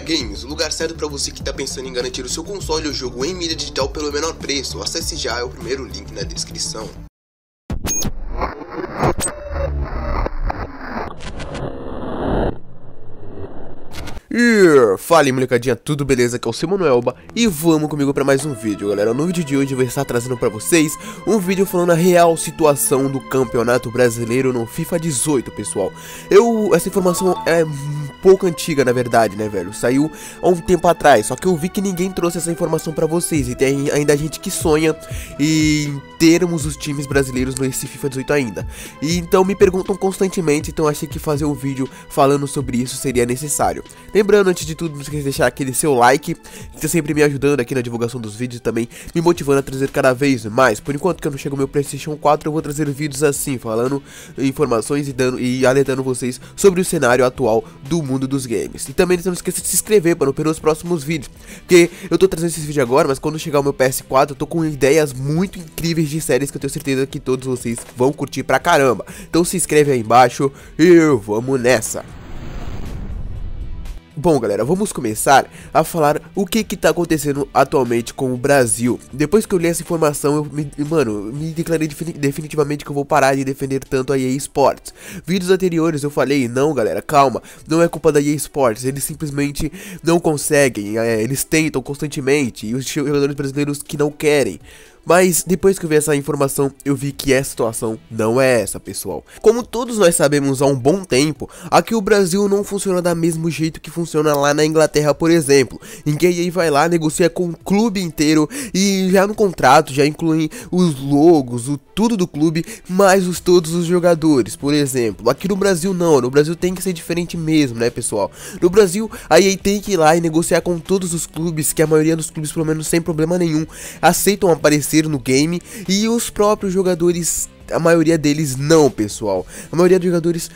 Games, o lugar certo para você que está pensando em garantir o seu console ou jogo em mídia digital pelo menor preço. Acesse já, é o primeiro link na descrição. E fala molecadinha, tudo beleza? Aqui é o Simon Elba e vamos comigo para mais um vídeo, galera. No vídeo de hoje eu vou estar trazendo para vocês um vídeo falando a real situação do Campeonato Brasileiro no FIFA 18, pessoal. Eu, essa informação é pouco antiga, na verdade, né, velho? Saiu há um tempo atrás, só que eu vi que ninguém trouxe essa informação para vocês e tem ainda gente que sonha em termos os times brasileiros nesse FIFA 18 ainda. E então me perguntam constantemente, então achei que fazer um vídeo falando sobre isso seria necessário. Lembrando, antes de tudo, não esqueça de deixar aquele seu like, que está sempre me ajudando aqui na divulgação dos vídeos também me motivando a trazer cada vez mais. Por enquanto que eu não chego ao meu Playstation 4, eu vou trazer vídeos assim, falando informações e, dando, e alertando vocês sobre o cenário atual do mundo dos games. E também não esqueça de se inscrever para não perder os próximos vídeos, porque eu tô trazendo esses vídeos agora, mas quando chegar o meu PS4, eu tô com ideias muito incríveis de séries que eu tenho certeza que todos vocês vão curtir pra caramba. Então se inscreve aí embaixo e vamos nessa! Bom, galera, vamos começar a falar o que que tá acontecendo atualmente com o Brasil. Depois que eu li essa informação, eu me, mano, me declarei definitivamente que eu vou parar de defender tanto a EA Sports. Vídeos anteriores eu falei, não, galera, calma, não é culpa da EA Sports, eles simplesmente não conseguem, é, eles tentam constantemente, e os jogadores brasileiros que não querem. Mas depois que eu vi essa informação, eu vi que essa situação não é essa, pessoal. Como todos nós sabemos há um bom tempo, aqui o Brasil não funciona da mesmo jeito que funciona lá na Inglaterra, por exemplo, em que a EA vai lá, negocia com o clube inteiro e já no contrato já incluem os logos, o tudo do clube, mais os todos os jogadores, por exemplo. Aqui no Brasil não, no Brasil tem que ser diferente mesmo, né, pessoal? No Brasil, a EA tem que ir lá e negociar com todos os clubes, que a maioria dos clubes, pelo menos sem problema nenhum, aceitam aparecer no game e os próprios jogadores a maioria deles não, pessoal. A maioria dos jogadores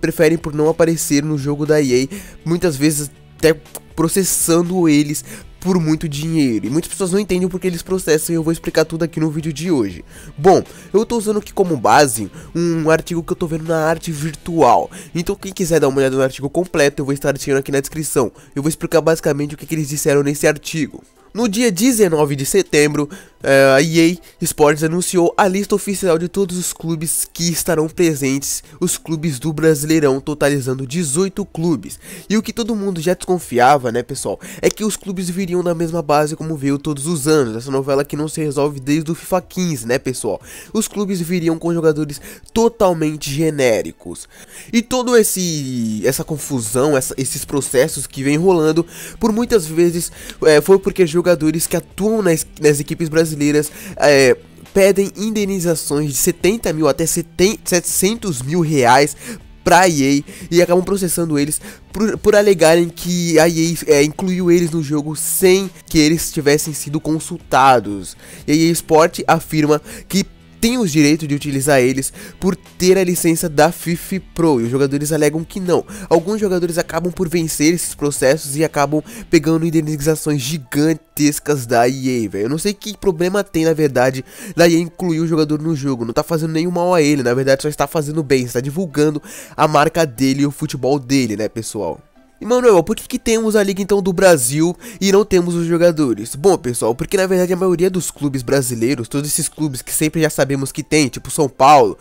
preferem por não aparecer no jogo da EA, muitas vezes até processando eles por muito dinheiro. E muitas pessoas não entendem porque eles processam e eu vou explicar tudo aqui no vídeo de hoje. Bom, eu tô usando aqui como base um artigo que eu tô vendo na arte virtual. Então quem quiser dar uma olhada no artigo completo, eu vou estar deixando aqui na descrição. Eu vou explicar basicamente o que, que eles disseram nesse artigo. No dia 19 de setembro, a EA Sports anunciou a lista oficial de todos os clubes que estarão presentes, os clubes do Brasileirão, totalizando 18 clubes. E o que todo mundo já desconfiava, né, pessoal, é que os clubes viriam da mesma base como veio todos os anos. Essa novela que não se resolve desde o FIFA 15, né, pessoal? Os clubes viriam com jogadores totalmente genéricos. E todo esse essa confusão, essa, esses processos que vem rolando, por muitas vezes é, foi porque jogadores que atuam nas, nas equipes brasileiras brasileiras é, pedem indenizações de 70 mil até 700 mil reais pra EA e acabam processando eles por, por alegarem que a EA é, incluiu eles no jogo sem que eles tivessem sido consultados. E a EA Sport afirma que tem os direitos de utilizar eles por ter a licença da FIFA Pro e os jogadores alegam que não. Alguns jogadores acabam por vencer esses processos e acabam pegando indenizações gigantescas da EA, velho. Eu não sei que problema tem na verdade da EA incluir o jogador no jogo, não tá fazendo nenhum mal a ele, na verdade só está fazendo bem, está divulgando a marca dele e o futebol dele, né, pessoal? E Manuel, por que, que temos a liga então do Brasil e não temos os jogadores? Bom pessoal, porque na verdade a maioria dos clubes brasileiros, todos esses clubes que sempre já sabemos que tem, tipo São Paulo,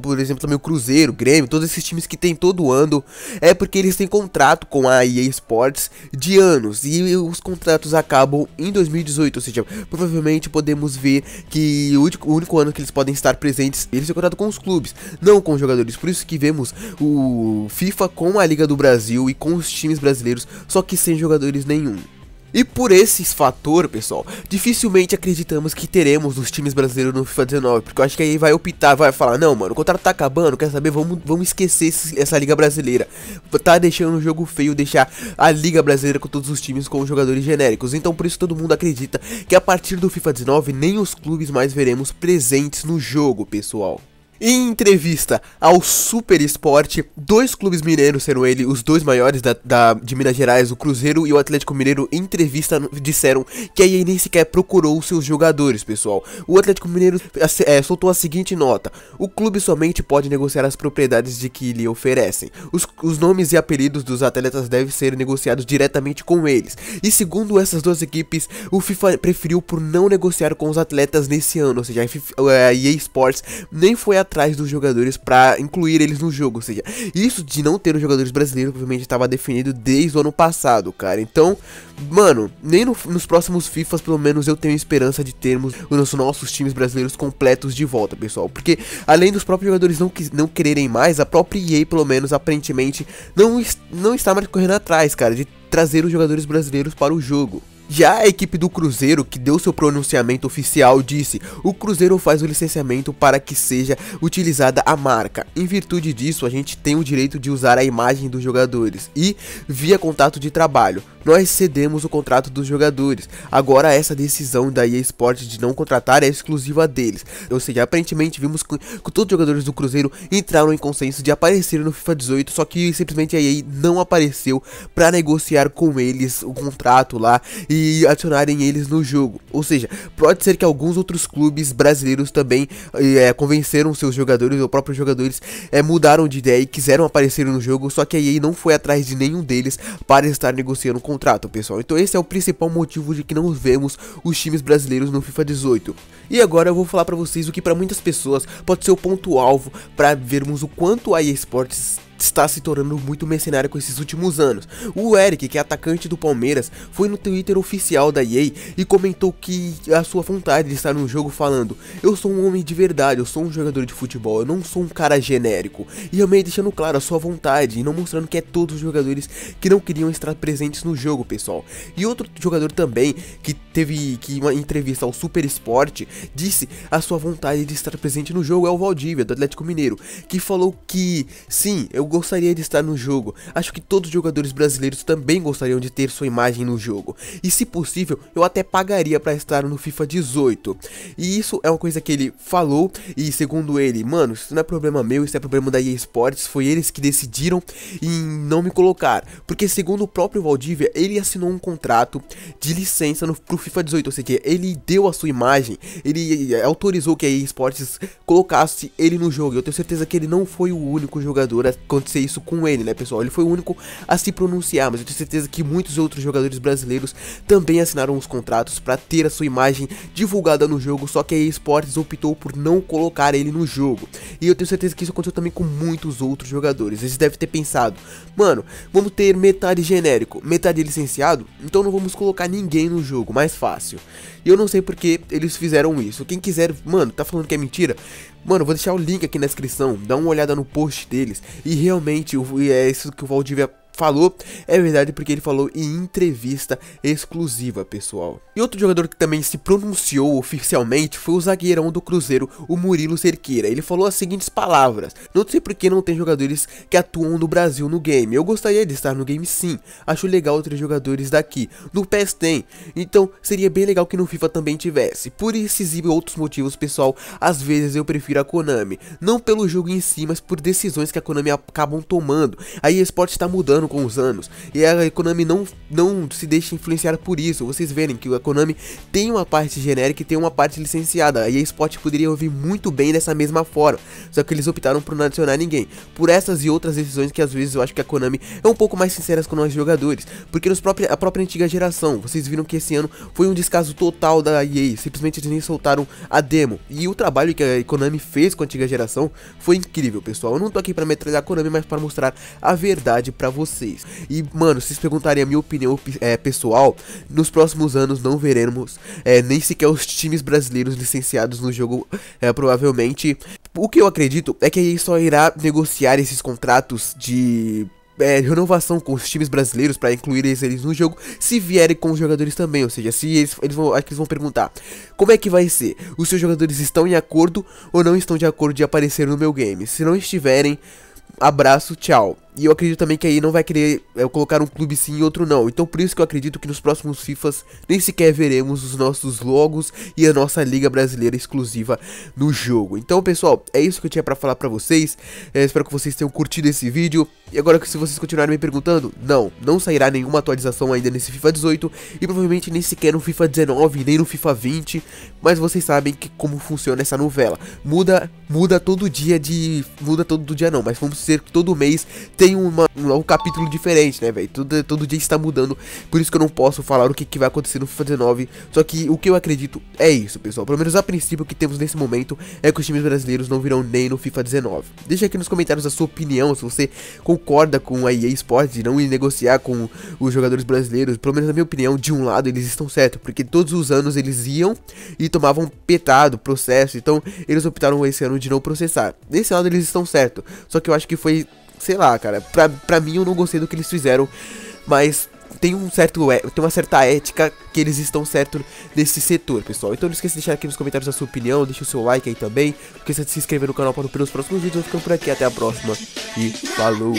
por exemplo também o Cruzeiro, Grêmio, todos esses times que tem todo ano, é porque eles têm contrato com a EA Sports de anos e os contratos acabam em 2018, ou seja, provavelmente podemos ver que o único, o único ano que eles podem estar presentes, eles têm contrato com os clubes, não com os jogadores, por isso que vemos o FIFA com a Liga do Brasil e com os times brasileiros, só que sem jogadores nenhum. E por esse fator, pessoal, dificilmente acreditamos que teremos os times brasileiros no FIFA 19, porque eu acho que aí vai optar, vai falar, não, mano, o contrato tá acabando, quer saber, vamos, vamos esquecer esse, essa liga brasileira. Tá deixando o jogo feio deixar a liga brasileira com todos os times com jogadores genéricos. Então por isso todo mundo acredita que a partir do FIFA 19 nem os clubes mais veremos presentes no jogo, pessoal. Em entrevista ao Super Esporte, dois clubes mineiros, sendo ele os dois maiores da, da, de Minas Gerais, o Cruzeiro e o Atlético Mineiro, em entrevista disseram que a EA nem sequer procurou seus jogadores, pessoal. O Atlético Mineiro é, soltou a seguinte nota: o clube somente pode negociar as propriedades de que lhe oferecem. Os, os nomes e apelidos dos atletas devem ser negociados diretamente com eles. E segundo essas duas equipes, o FIFA preferiu por não negociar com os atletas nesse ano, ou seja, a EA Sports nem foi a atrás dos jogadores para incluir eles no jogo. Ou seja, isso de não ter os jogadores brasileiros provavelmente estava definido desde o ano passado, cara. Então, mano, nem no, nos próximos FIFAs, pelo menos eu tenho esperança de termos os nossos times brasileiros completos de volta, pessoal. Porque além dos próprios jogadores não, não quererem mais, a própria EA, pelo menos aparentemente, não, não está mais correndo atrás, cara, de trazer os jogadores brasileiros para o jogo. Já a equipe do Cruzeiro, que deu seu pronunciamento oficial, disse: o Cruzeiro faz o licenciamento para que seja utilizada a marca. Em virtude disso, a gente tem o direito de usar a imagem dos jogadores e, via contato de trabalho, nós cedemos o contrato dos jogadores. Agora, essa decisão da EA Sports de não contratar é exclusiva deles. Ou seja, aparentemente vimos que, que todos os jogadores do Cruzeiro entraram em consenso de aparecer no FIFA 18, só que simplesmente a EA não apareceu para negociar com eles o contrato lá e e adicionarem eles no jogo. Ou seja, pode ser que alguns outros clubes brasileiros também é, convenceram seus jogadores, ou próprios jogadores, é, mudaram de ideia e quiseram aparecer no jogo, só que a EA não foi atrás de nenhum deles para estar negociando um contrato, pessoal. Então esse é o principal motivo de que não vemos os times brasileiros no FIFA 18. E agora eu vou falar para vocês o que para muitas pessoas pode ser o ponto alvo para vermos o quanto a EA Sports está se tornando muito mercenário com esses últimos anos. O Eric, que é atacante do Palmeiras, foi no Twitter oficial da EA e comentou que a sua vontade de estar no jogo falando: "Eu sou um homem de verdade, eu sou um jogador de futebol, eu não sou um cara genérico". E também deixando claro a sua vontade e não mostrando que é todos os jogadores que não queriam estar presentes no jogo, pessoal. E outro jogador também que teve que uma entrevista ao Super disse a sua vontade de estar presente no jogo é o Valdívia do Atlético Mineiro, que falou que sim, eu gostaria de estar no jogo. Acho que todos os jogadores brasileiros também gostariam de ter sua imagem no jogo. E se possível, eu até pagaria para estar no FIFA 18. E isso é uma coisa que ele falou e segundo ele, mano, isso não é problema meu, isso é problema da EA Sports, foi eles que decidiram em não me colocar. Porque segundo o próprio Valdívia, ele assinou um contrato de licença no, pro FIFA 18, ou seja, ele deu a sua imagem, ele autorizou que a EA Sports colocasse ele no jogo. Eu tenho certeza que ele não foi o único jogador a acontecer isso com ele, né, pessoal? Ele foi o único a se pronunciar, mas eu tenho certeza que muitos outros jogadores brasileiros também assinaram os contratos para ter a sua imagem divulgada no jogo, só que a EA Sports optou por não colocar ele no jogo. E eu tenho certeza que isso aconteceu também com muitos outros jogadores. Eles devem ter pensado, mano, vamos ter metade genérico, metade licenciado, então não vamos colocar ninguém no jogo, mais fácil. E eu não sei porque eles fizeram isso. Quem quiser, mano, tá falando que é mentira? Mano, vou deixar o link aqui na descrição, dá uma olhada no post deles. E realmente, é isso que o Valdivia falou é verdade porque ele falou em entrevista exclusiva, pessoal. E outro jogador que também se pronunciou oficialmente foi o zagueirão do Cruzeiro, o Murilo Cerqueira. Ele falou as seguintes palavras: Não sei por que não tem jogadores que atuam no Brasil no game. Eu gostaria de estar no game sim. Acho legal ter jogadores daqui. No PES tem. Então seria bem legal que no FIFA também tivesse. Por esses e outros motivos, pessoal, às vezes eu prefiro a Konami. Não pelo jogo em si, mas por decisões que a Konami acabam tomando. A EA Sports está mudando com os anos. E a Konami não, não se deixa influenciar por isso. Vocês verem que a Konami tem uma parte genérica e tem uma parte licenciada. A Spot poderia ouvir muito bem dessa mesma forma. Só que eles optaram por não adicionar ninguém. Por essas e outras decisões que às vezes eu acho que a Konami é um pouco mais sincera com nós jogadores. Porque nos própria, a própria antiga geração, vocês viram que esse ano foi um descaso total da EA. Simplesmente eles nem soltaram a demo. E o trabalho que a Konami fez com a antiga geração foi incrível, pessoal. Eu não tô aqui para metralhar a Konami, mas para mostrar a verdade para vocês vocês. E, mano, se vocês perguntarem a minha opinião é, pessoal, nos próximos anos não veremos é, nem sequer os times brasileiros licenciados no jogo, é, provavelmente. O que eu acredito é que aí só irá negociar esses contratos de é, renovação com os times brasileiros para incluir eles no jogo, se vierem com os jogadores também, ou seja, se eles, eles vão, acho que eles vão perguntar, como é que vai ser? Os seus jogadores estão em acordo ou não estão de acordo de aparecer no meu game? Se não estiverem, abraço, tchau. E eu acredito também que aí não vai querer é, colocar um clube sim e outro não. Então por isso que eu acredito que nos próximos FIFAs nem sequer veremos os nossos logos e a nossa liga brasileira exclusiva no jogo. Então pessoal, é isso que eu tinha pra falar pra vocês. É, espero que vocês tenham curtido esse vídeo. E agora se vocês continuarem me perguntando, não, não sairá nenhuma atualização ainda nesse FIFA 18 e provavelmente nem sequer no FIFA 19, nem no FIFA 20, mas vocês sabem que como funciona essa novela. Muda, muda todo dia de, muda todo dia não, mas vamos dizer que todo mês tem uma, um, um capítulo diferente, né, velho? Todo, todo dia está mudando, por isso que eu não posso falar o que, que vai acontecer no FIFA 19, só que o que eu acredito é isso, pessoal. Pelo menos a princípio que temos nesse momento é que os times brasileiros não virão nem no FIFA 19. Deixa aqui nos comentários a sua opinião, se você concorda com a EA Sports de não ir negociar com os jogadores brasileiros, pelo menos na minha opinião, de um lado eles estão certos, porque todos os anos eles iam e tomavam petado, processo, então eles optaram esse ano de não processar. Nesse lado eles estão certos, só que eu acho que foi, sei lá, cara, pra, pra mim eu não gostei do que eles fizeram, mas tem um certo é, tem uma certa ética que eles estão certo nesse setor, pessoal. Então não esqueça de deixar aqui nos comentários a sua opinião, deixa o seu like aí também, não esqueça de se inscrever no canal para os próximos vídeos. Eu ficando por aqui, até a próxima e falou!